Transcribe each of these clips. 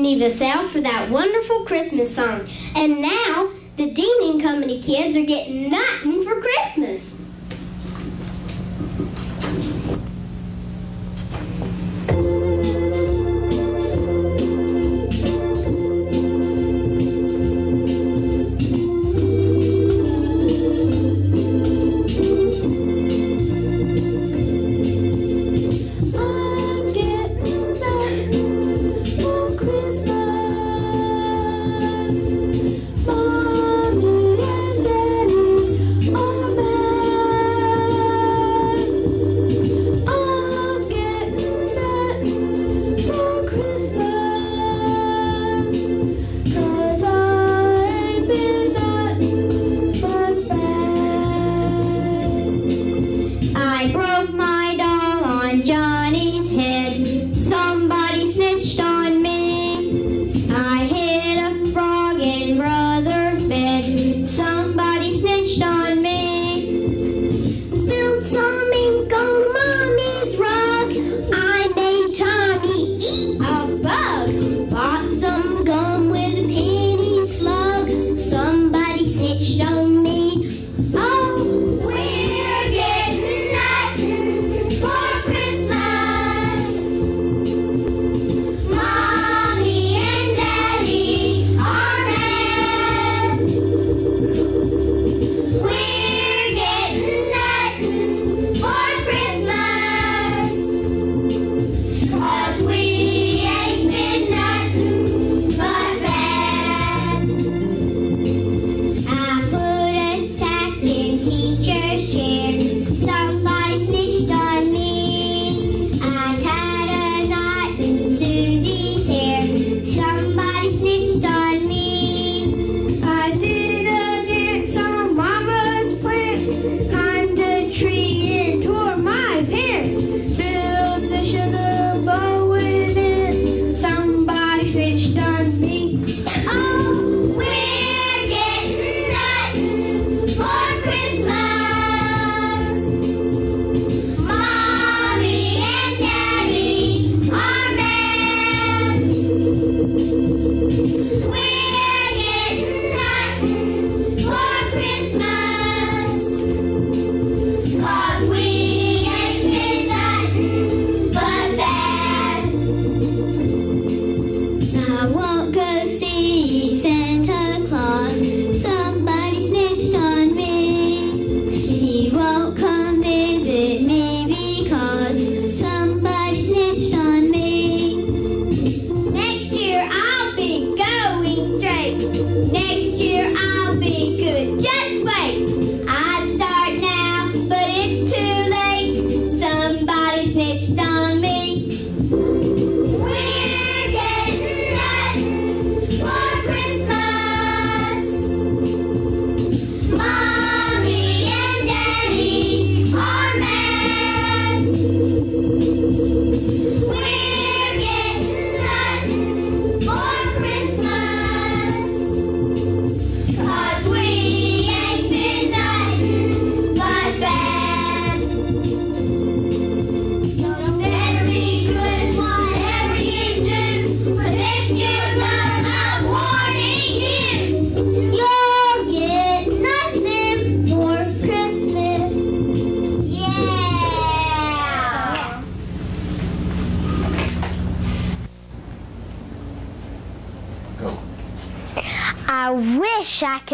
Neva Self for that wonderful Christmas song. And now, the Dean Company kids are getting nothing for Christmas.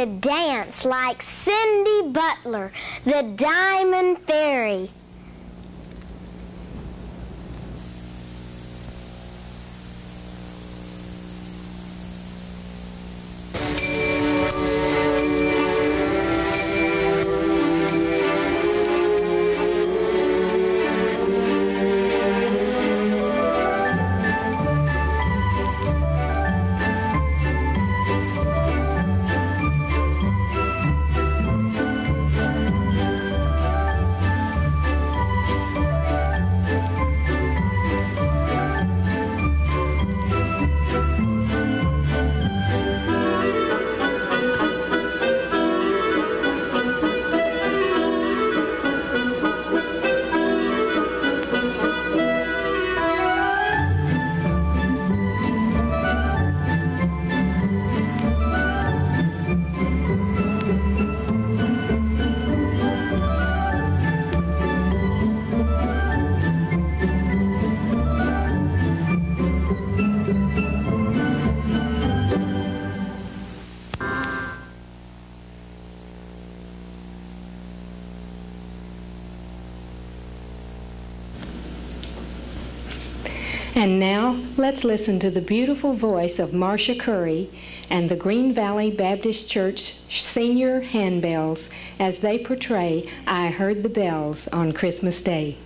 to dance like Cindy Butler, the Diamond Fairy. And now, let's listen to the beautiful voice of Marcia Curry and the Green Valley Baptist Church senior handbells as they portray I Heard the Bells on Christmas Day.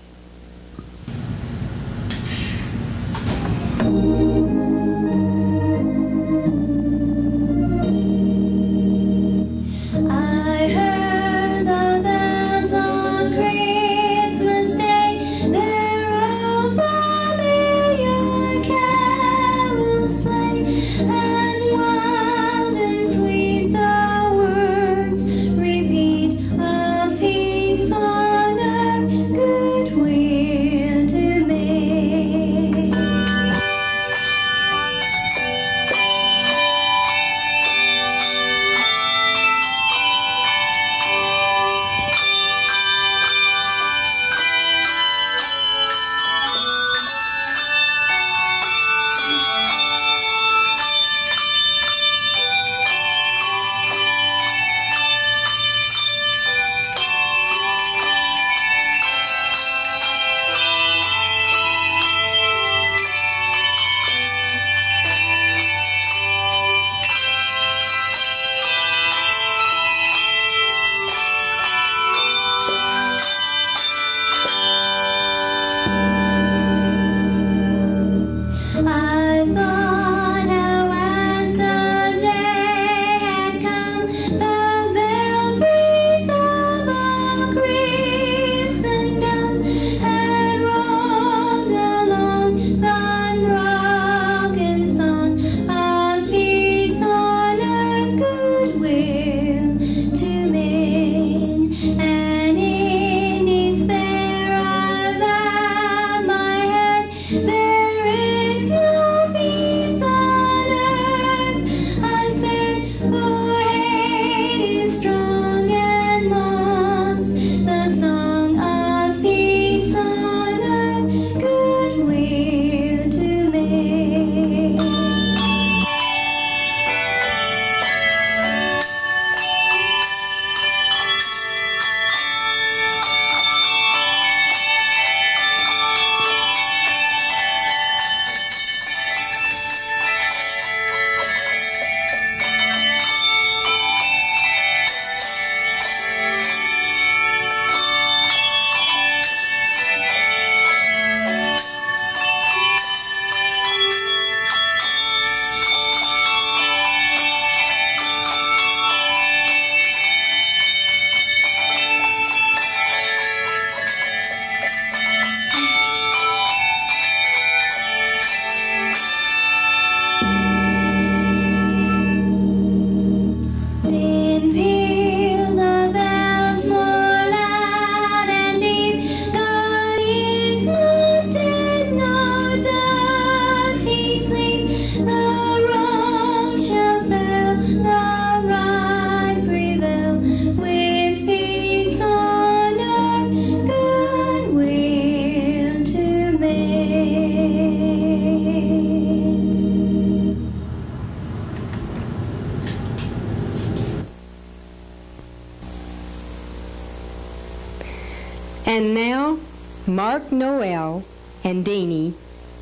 And now, Mark Noel and Deanie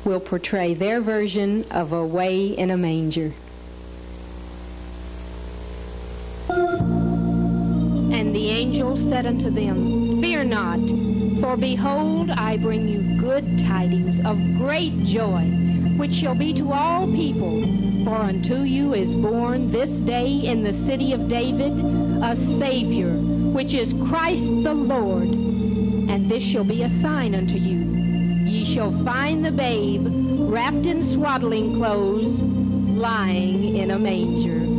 will portray their version of Away in a Manger. And the angel said unto them, Fear not, for behold, I bring you good tidings of great joy, which shall be to all people. For unto you is born this day in the city of David a Savior, which is Christ the Lord. And this shall be a sign unto you. Ye shall find the babe wrapped in swaddling clothes, lying in a manger.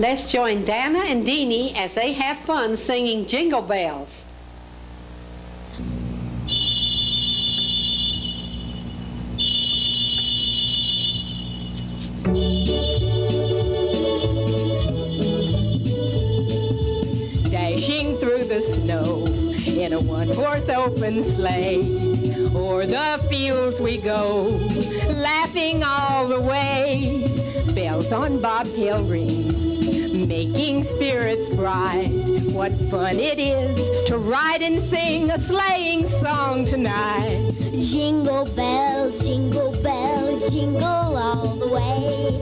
Let's join Dana and Deanie as they have fun singing Jingle Bells. Dashing through the snow in a one-horse open sleigh. O'er the fields we go, laughing all the way. Bells on bobtail ring, making spirits bright. What fun it is to ride and sing a sleighing song tonight. Jingle bells, jingle bells, jingle all the way.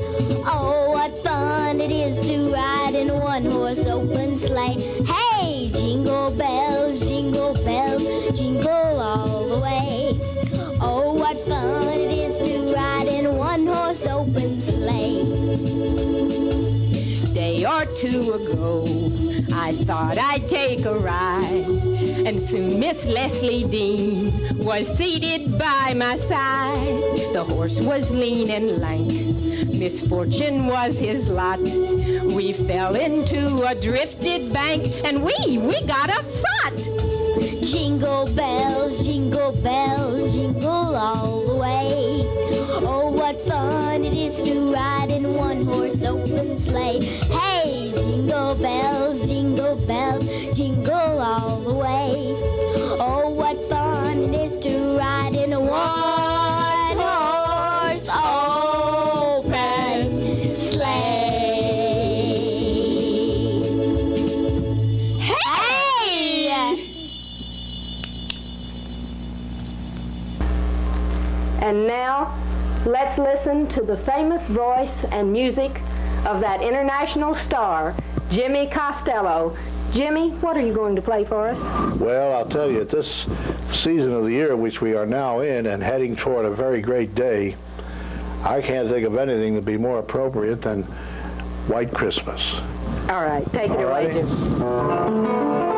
Oh, what fun it is to ride in a one-horse open sleigh. Hey, jingle bells, jingle bells, jingle all two ago, I thought I'd take a ride. And soon Miss Leslie Dean was seated by my side. The horse was lean and lank. Misfortune was his lot. We fell into a drifted bank and we, we got upset. Jingle bells, listen to the famous voice and music of that international star, Jimmy Costello. Jimmy, what are you going to play for us? Well, I'll tell you, at this season of the year which we are now in and heading toward a very great day, I can't think of anything to be more appropriate than White Christmas. All right, take it away. Jimmy.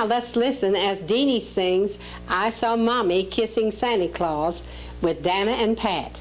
Now let's listen as Deanie sings I Saw Mommy Kissing Santa Claus with Dana and Pat.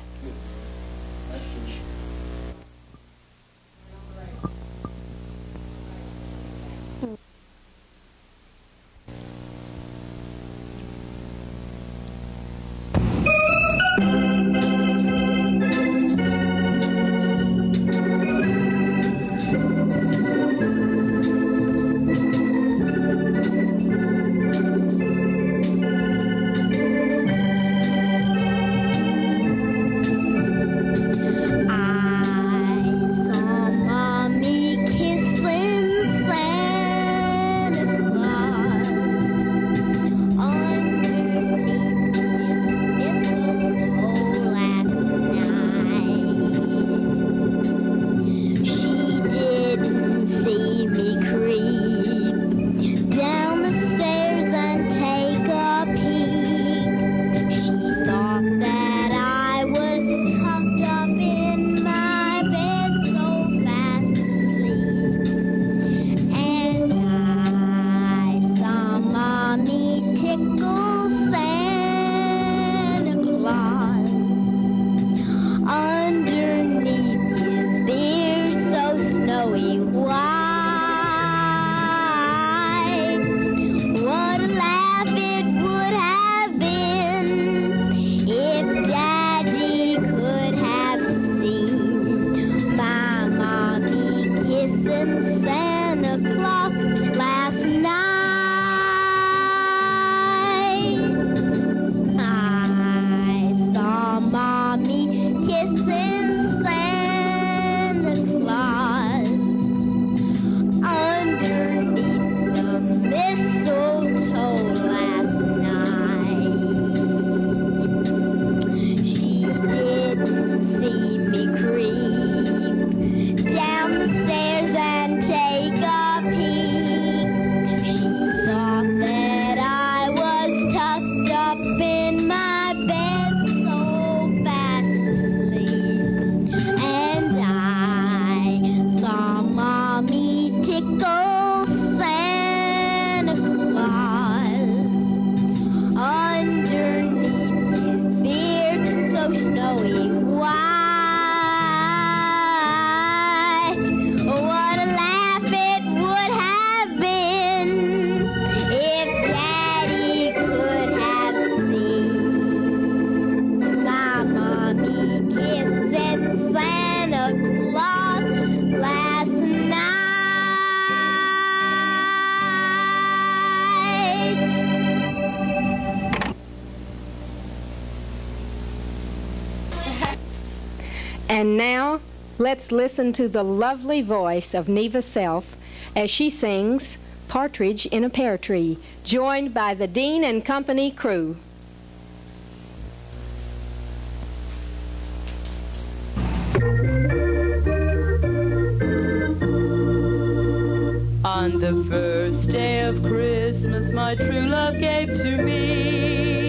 狗。Let's listen to the lovely voice of Neva Self as she sings Partridge in a Pear Tree, joined by the Dean and Company crew. On the first day of Christmas, my true love gave to me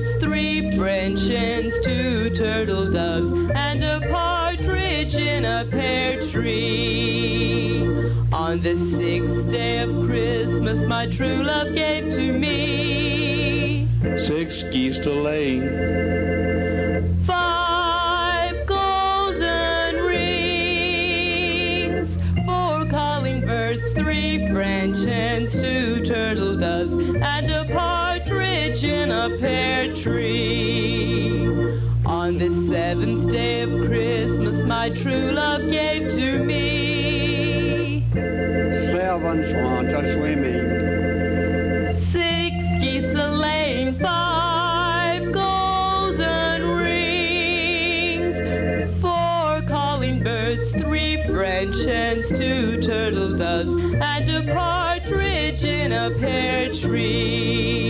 birds, three French hens, two turtle doves, and a partridge in a pear tree. On the sixth day of Christmas, my true love gave to me six geese to lay, a pear tree. On the seventh day of Christmas, my true love gave to me Seven swans are swimming. six geese a laying, five golden rings, four calling birds, three French hens, two turtle doves, and a partridge in a pear tree.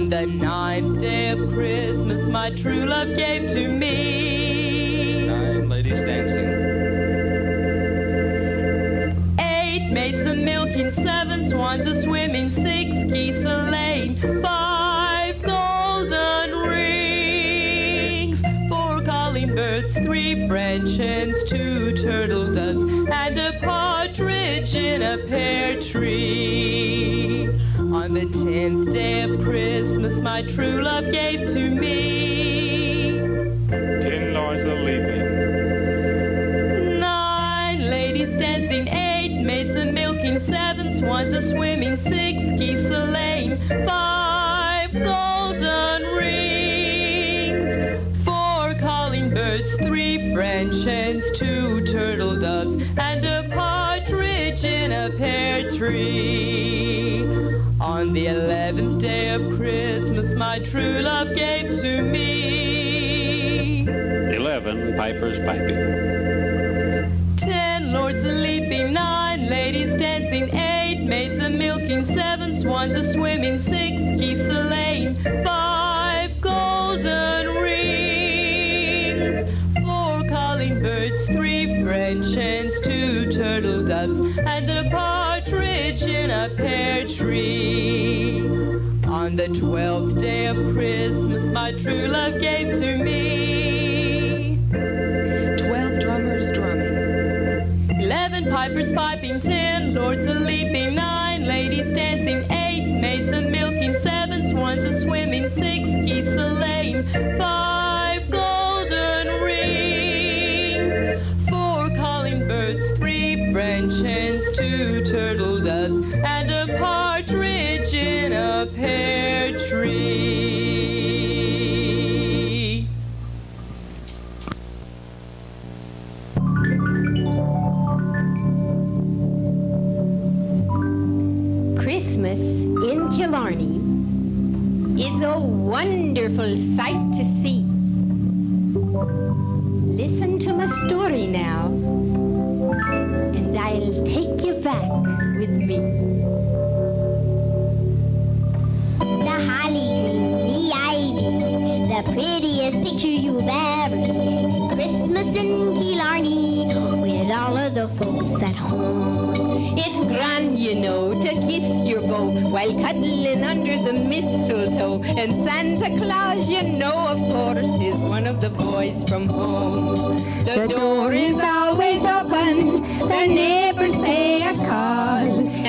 On the ninth day of Christmas, my true love gave to me nine ladies dancing, Eight maids a milking, seven swans a swimming, six geese a laying, five golden rings, four calling birds, three French hens, two turtle doves, and a partridge in a pear tree. On the tenth day of Christmas, my true love gave to me. Ten lords a leaping, Nine ladies dancing, eight maids a milking, seven swans a swimming, six geese a laying, five golden rings, four calling birds, three French hens, two turtle doves, and a partridge in a pear tree. On the eleventh day of Christmas, my true love gave to me. eleven pipers piping, Ten lords a leaping, nine ladies dancing, eight maids a milking, seven swans a swimming, six geese a laying, five golden rings, four calling birds, three French hens, two turtle doves, and a in a pear tree. On the twelfth day of Christmas, my true love gave to me. Twelve drummers drumming. Eleven pipers piping, ten lords a leaping, nine ladies dancing, eight maids a milking, seven swans a swimming, six geese a laying,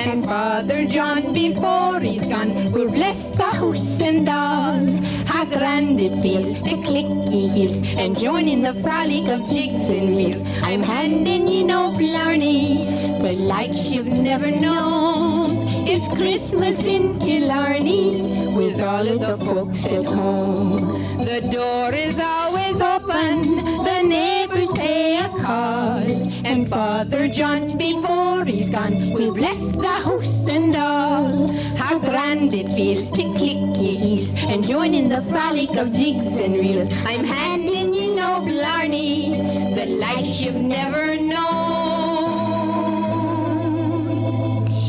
And Father John, before he's gone, will bless the house and all. How grand it feels to click heels and join in the frolic of jigs and reels. I'm handing ye no blarney, but like you've never known. It's Christmas in Killarney with all of the folks at home. The door is always open, the neighbors pay a call. And Father John, before he's gone, will bless the house and all. How grand it feels to click your heels and join in the frolic of jigs and reels. I'm handing you no blarney, the likes you've never known.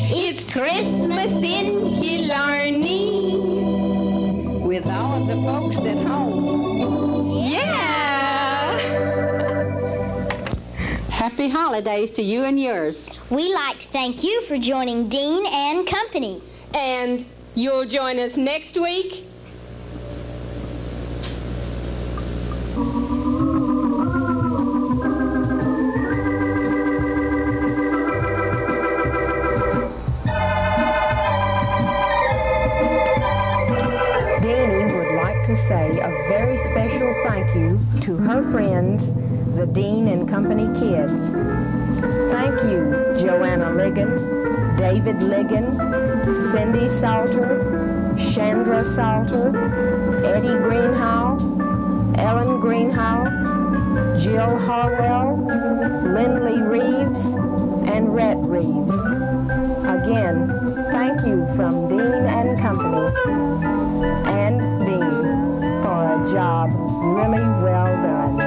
It's Christmas in Killarney with all the folks at home. Yeah! Happy holidays to you and yours. We like to thank you for joining Dean and Company. And you'll join us next week? Danny would like to say a very special thank you to her friends, the Dean and Company Kids. Thank you, Joanna Ligon, David Ligon, Cindy Salter, Chandra Salter, Eddie Greenhow, Ellen Greenhow, Jill Harwell, Lindley Reeves, and Rhett Reeves. Again, thank you from Dean and Company and Deanie for a job really well done.